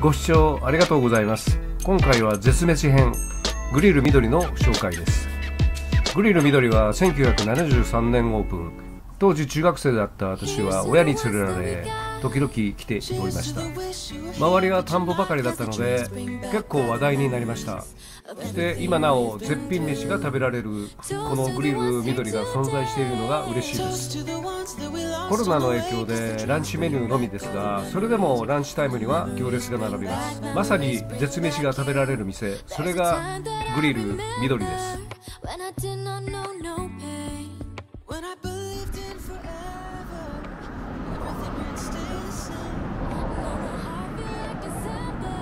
ご視聴ありがとうございます。今回は絶滅編グリル緑の紹介です。グリル緑は1973年オープン。当時中学生だった私は親に連れられ時々来ておりました。周りは田んぼばかりだったので結構話題になりました。で今なお絶品飯が食べられるこのグリル緑が存在しているのが嬉しいです。コロナの影響でランチメニューのみですがそれでもランチタイムには行列が並びます。まさに絶飯が食べられる店。それがグリル緑です When I did not know no pain. When I believed in forever. Everything would stay the same. Now my heart feel like December.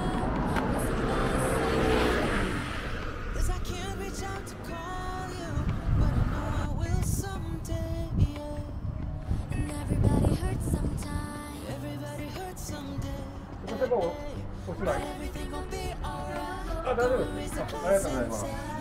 Cause I can't reach out to call you. But I know I will someday. Yeah. And everybody hurts sometime. Everybody hurts someday. But everything gon' be alright. あ大丈夫ですあありがとうございます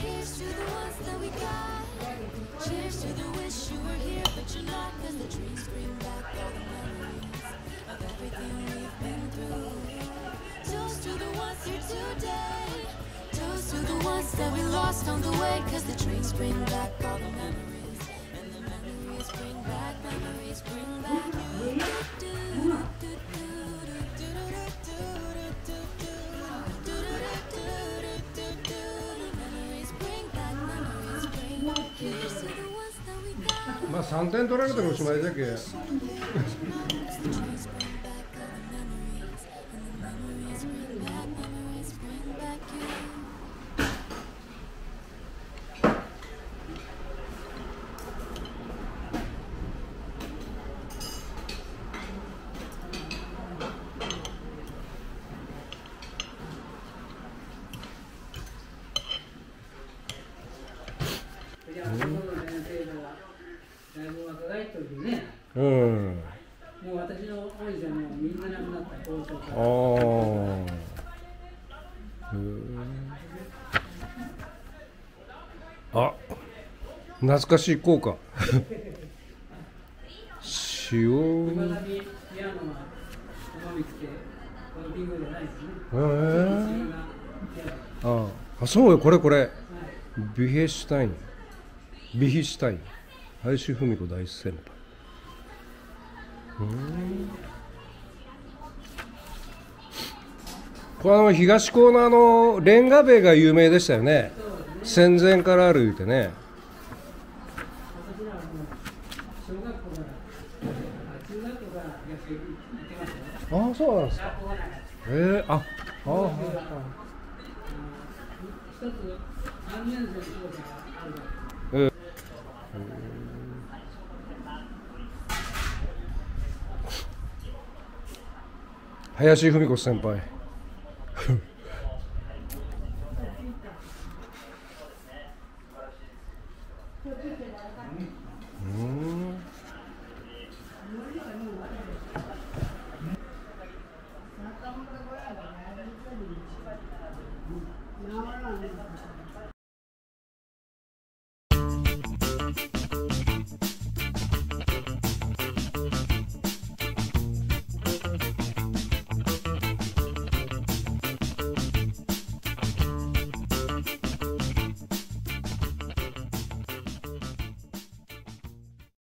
Cheers to the ones that we got. Cheers to the wish you were here, Cause the dreams bring back all the memories of everything we've been through. To the ones here today. Toast to the ones that we lost on the way. Cause the dreams bring back all the memories. 3点取られてもおしまいじゃけうん。もう私のおじさんもみんな亡くなった。あ。ああ懐かしい効果。塩。いまだにピアノは生みつけ、このビンゴじゃないですね。え。あ。あそうよこれこれ。ビヘシュタイン。ビヒシュタイン。林芙美子大先輩。うんこれあの東コーナーのレンガ塀が有名でしたよね戦前からある言うてね、あ。あそうなんですか。ええあああ野球は一つ何年生の校舎があるから。林芙美子先輩。